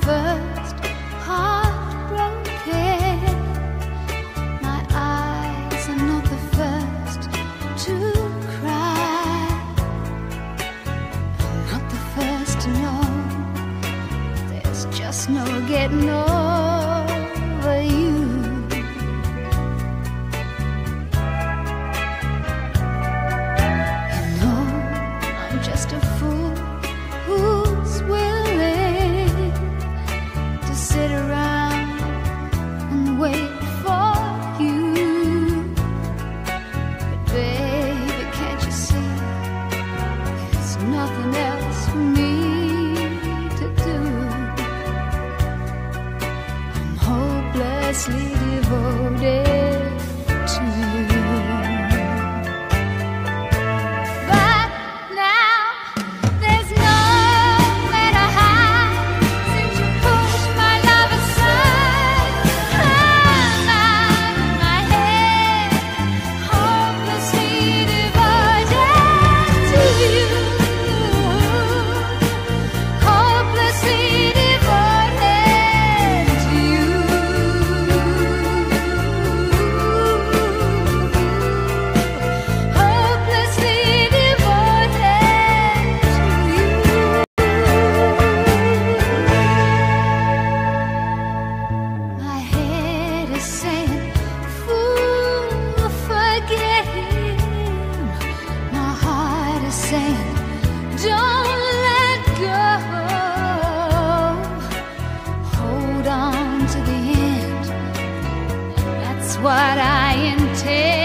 first heartbroken. My eyes are not the first to cry. I'm not the first to know. There's just no getting over sit around and wait for you. But baby, can't you see? There's nothing else for me to do. I'm hopelessly devoted to the end. That's what I intend